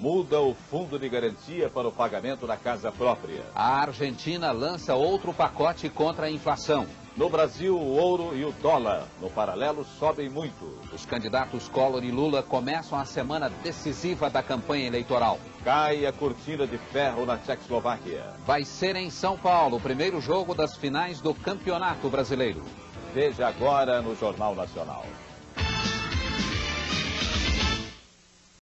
muda o fundo de garantia para o pagamento da casa própria. A Argentina lança outro pacote contra a inflação. No Brasil, o ouro e o dólar, no paralelo, sobem muito. Os candidatos Collor e Lula começam a semana decisiva da campanha eleitoral. Cai a cortina de ferro na Tchecoslováquia. Vai ser em São Paulo o primeiro jogo das finais do Campeonato Brasileiro. Veja agora no Jornal Nacional.